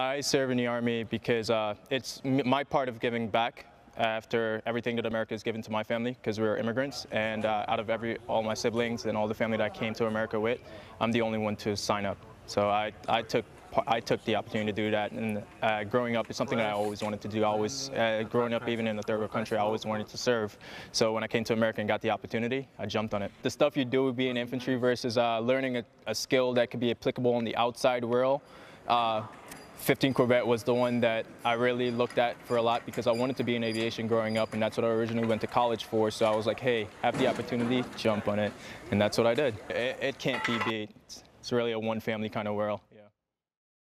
I serve in the Army because uh, it's my part of giving back after everything that America has given to my family because we were immigrants and uh, out of every all my siblings and all the family that I came to America with, I'm the only one to sign up. So I, I took I took the opportunity to do that and uh, growing up it's something that I always wanted to do. I always uh, growing up even in a third world country I always wanted to serve. So when I came to America and got the opportunity, I jumped on it. The stuff you do being infantry versus uh, learning a, a skill that could be applicable in the outside world. Uh, 15 Quebec was the one that I really looked at for a lot because I wanted to be in aviation growing up, and that's what I originally went to college for. So I was like, hey, have the opportunity, jump on it, and that's what I did. It, it can't be beat. It's, it's really a one family kind of world.